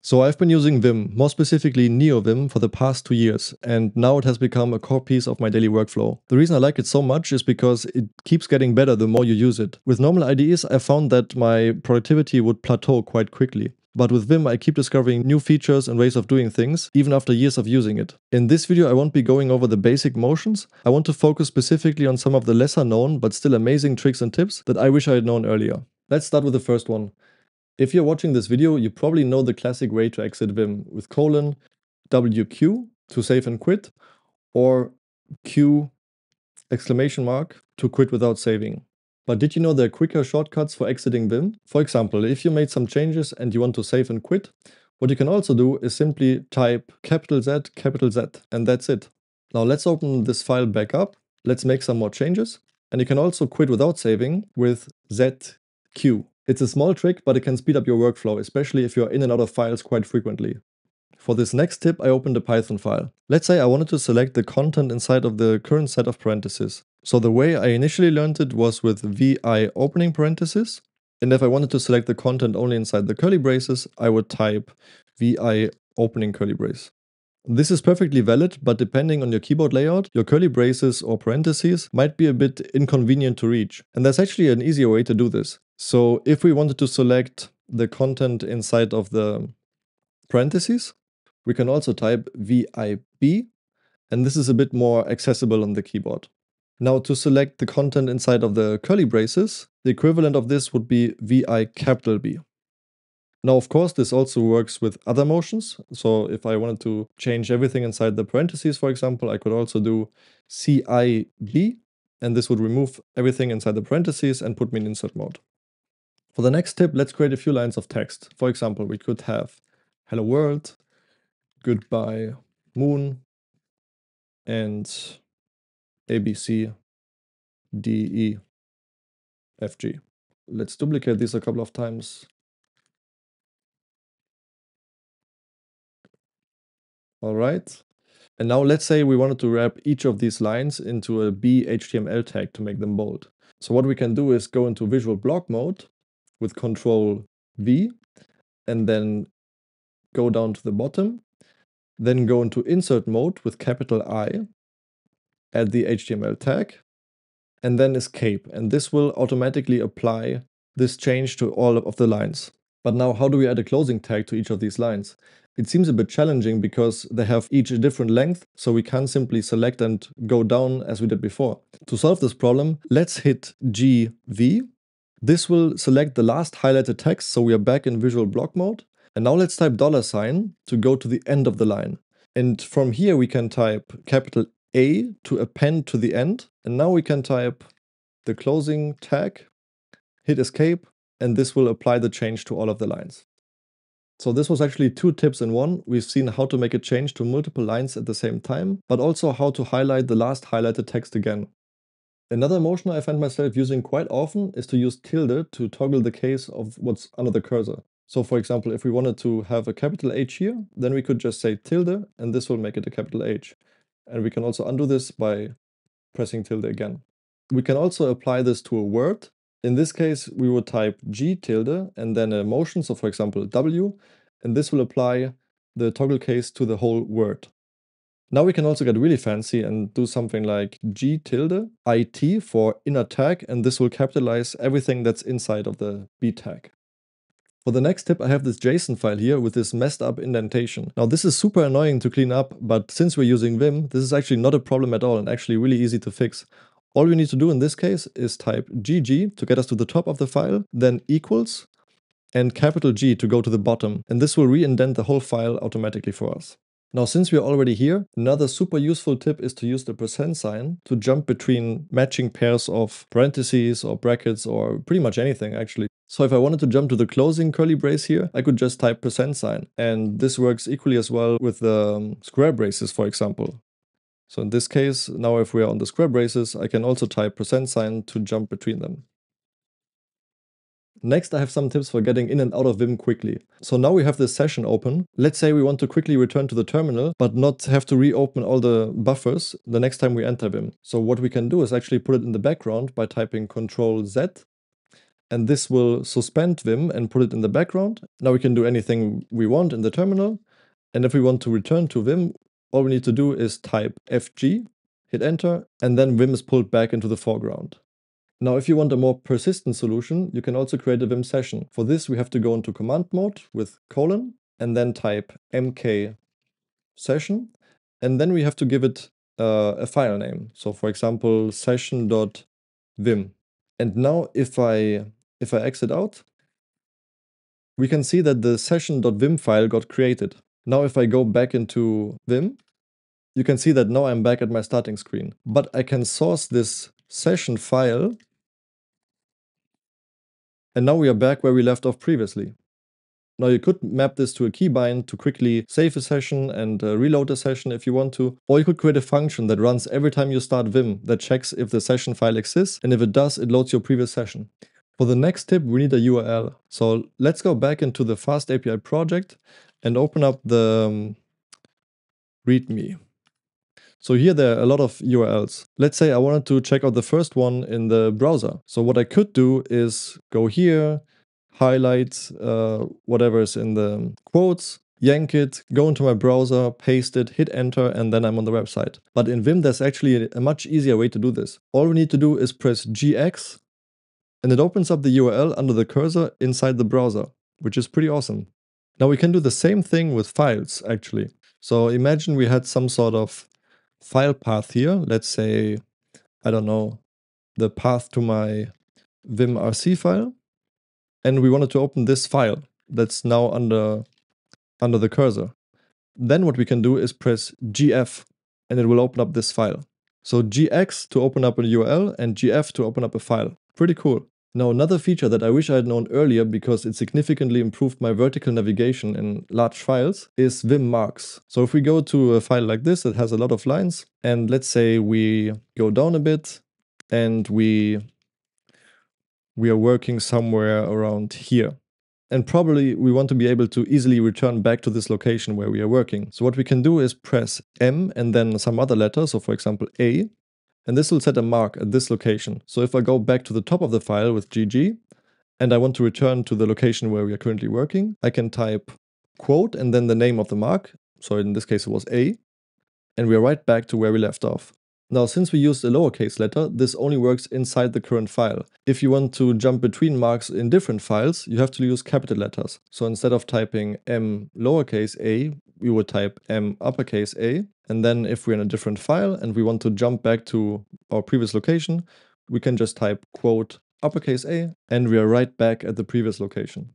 So I've been using Vim, more specifically NeoVim, for the past two years, and now it has become a core piece of my daily workflow. The reason I like it so much is because it keeps getting better the more you use it. With normal IDEs, I found that my productivity would plateau quite quickly. But with Vim, I keep discovering new features and ways of doing things, even after years of using it. In this video, I won't be going over the basic motions. I want to focus specifically on some of the lesser known, but still amazing tricks and tips that I wish I had known earlier. Let's start with the first one. If you're watching this video, you probably know the classic way to exit Vim with colon, WQ to save and quit, or Q exclamation mark to quit without saving. But did you know there are quicker shortcuts for exiting Vim? For example, if you made some changes and you want to save and quit, what you can also do is simply type capital Z, capital Z, and that's it. Now let's open this file back up. Let's make some more changes. And you can also quit without saving with ZQ. It's a small trick, but it can speed up your workflow, especially if you're in and out of files quite frequently. For this next tip, I opened a Python file. Let's say I wanted to select the content inside of the current set of parentheses. So the way I initially learned it was with vi opening parentheses. And if I wanted to select the content only inside the curly braces, I would type vi opening curly brace. This is perfectly valid, but depending on your keyboard layout, your curly braces or parentheses might be a bit inconvenient to reach. And there's actually an easier way to do this. So if we wanted to select the content inside of the parentheses, we can also type VIB, and this is a bit more accessible on the keyboard. Now to select the content inside of the curly braces, the equivalent of this would be VI capital B. Now, of course, this also works with other motions. So if I wanted to change everything inside the parentheses, for example, I could also do CIB, and this would remove everything inside the parentheses and put me in insert mode. For the next tip, let's create a few lines of text. For example, we could have hello world, goodbye moon, and A, B, C, D, E, F, G. Let's duplicate this a couple of times All right. And now let's say we wanted to wrap each of these lines into a B HTML tag to make them bold. So what we can do is go into visual block mode with control V and then go down to the bottom, then go into insert mode with capital I, add the HTML tag, and then escape. And this will automatically apply this change to all of the lines. But now how do we add a closing tag to each of these lines? It seems a bit challenging because they have each a different length, so we can't simply select and go down as we did before. To solve this problem, let's hit GV. This will select the last highlighted text, so we are back in visual block mode. And now let's type dollar sign to go to the end of the line. And from here we can type capital A to append to the end. And now we can type the closing tag, hit escape, and this will apply the change to all of the lines. So this was actually two tips in one. We've seen how to make a change to multiple lines at the same time, but also how to highlight the last highlighted text again. Another motion I find myself using quite often is to use tilde to toggle the case of what's under the cursor. So for example, if we wanted to have a capital H here, then we could just say tilde and this will make it a capital H. And we can also undo this by pressing tilde again. We can also apply this to a word in this case, we would type G tilde and then a motion, so for example W, and this will apply the toggle case to the whole word. Now we can also get really fancy and do something like G tilde IT for inner tag, and this will capitalize everything that's inside of the B tag. For the next tip, I have this JSON file here with this messed up indentation. Now this is super annoying to clean up, but since we're using Vim, this is actually not a problem at all and actually really easy to fix. All we need to do in this case is type gg to get us to the top of the file, then equals, and capital G to go to the bottom, and this will re-indent the whole file automatically for us. Now since we're already here, another super useful tip is to use the percent sign to jump between matching pairs of parentheses or brackets or pretty much anything actually. So if I wanted to jump to the closing curly brace here, I could just type percent sign. And this works equally as well with the um, square braces, for example. So in this case, now if we are on the square braces, I can also type percent sign to jump between them. Next, I have some tips for getting in and out of Vim quickly. So now we have this session open. Let's say we want to quickly return to the terminal, but not have to reopen all the buffers the next time we enter Vim. So what we can do is actually put it in the background by typing Control Z and this will suspend Vim and put it in the background. Now we can do anything we want in the terminal. And if we want to return to Vim, all we need to do is type fg, hit enter, and then Vim is pulled back into the foreground. Now, if you want a more persistent solution, you can also create a Vim session. For this, we have to go into command mode with colon and then type mk session. And then we have to give it uh, a file name. So for example, session.vim. And now if I if I exit out, we can see that the session.vim file got created. Now if I go back into Vim, you can see that now I'm back at my starting screen. But I can source this session file and now we are back where we left off previously. Now you could map this to a keybind to quickly save a session and uh, reload a session if you want to, or you could create a function that runs every time you start Vim that checks if the session file exists, and if it does, it loads your previous session. For the next tip, we need a URL. So let's go back into the Fast API project and open up the um, README. So here there are a lot of URLs. Let's say I wanted to check out the first one in the browser. So what I could do is go here, highlight uh, whatever is in the quotes, yank it, go into my browser, paste it, hit enter, and then I'm on the website. But in Vim, there's actually a much easier way to do this. All we need to do is press GX, and it opens up the URL under the cursor inside the browser, which is pretty awesome. Now we can do the same thing with files, actually. So imagine we had some sort of file path here. Let's say, I don't know, the path to my vimrc file and we wanted to open this file that's now under, under the cursor. Then what we can do is press GF and it will open up this file. So GX to open up a URL and GF to open up a file. Pretty cool. Now another feature that I wish I had known earlier because it significantly improved my vertical navigation in large files is Vim marks. So if we go to a file like this that has a lot of lines and let's say we go down a bit and we we are working somewhere around here. And probably we want to be able to easily return back to this location where we are working. So what we can do is press M and then some other letter, so for example A, and this will set a mark at this location. So if I go back to the top of the file with GG, and I want to return to the location where we are currently working, I can type quote and then the name of the mark. So in this case it was A, and we are right back to where we left off. Now, since we used a lowercase letter, this only works inside the current file. If you want to jump between marks in different files, you have to use capital letters. So instead of typing M lowercase a, we would type M uppercase a. And then if we're in a different file and we want to jump back to our previous location, we can just type quote uppercase a, and we are right back at the previous location.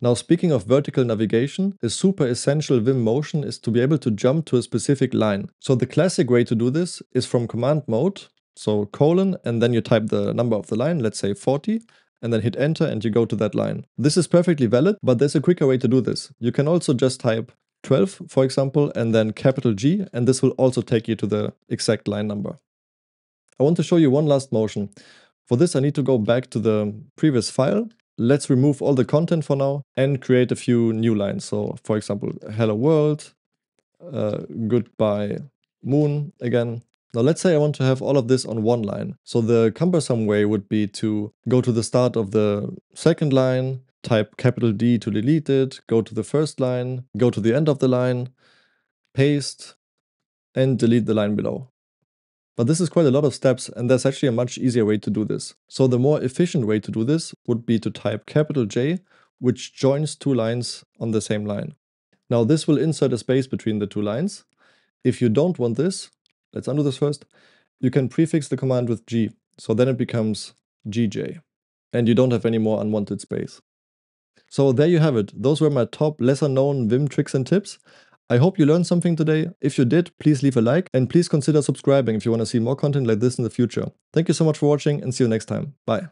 Now speaking of vertical navigation, a super essential Vim motion is to be able to jump to a specific line. So the classic way to do this is from command mode, so colon, and then you type the number of the line, let's say 40, and then hit enter and you go to that line. This is perfectly valid, but there's a quicker way to do this. You can also just type 12, for example, and then capital G, and this will also take you to the exact line number. I want to show you one last motion. For this, I need to go back to the previous file let's remove all the content for now and create a few new lines. So for example, hello world, uh, goodbye moon again. Now let's say I want to have all of this on one line. So the cumbersome way would be to go to the start of the second line, type capital D to delete it, go to the first line, go to the end of the line, paste, and delete the line below. But this is quite a lot of steps and there's actually a much easier way to do this. So the more efficient way to do this would be to type capital J, which joins two lines on the same line. Now this will insert a space between the two lines. If you don't want this, let's undo this first, you can prefix the command with G. So then it becomes GJ and you don't have any more unwanted space. So there you have it. Those were my top lesser known Vim tricks and tips. I hope you learned something today. If you did, please leave a like and please consider subscribing if you want to see more content like this in the future. Thank you so much for watching and see you next time. Bye.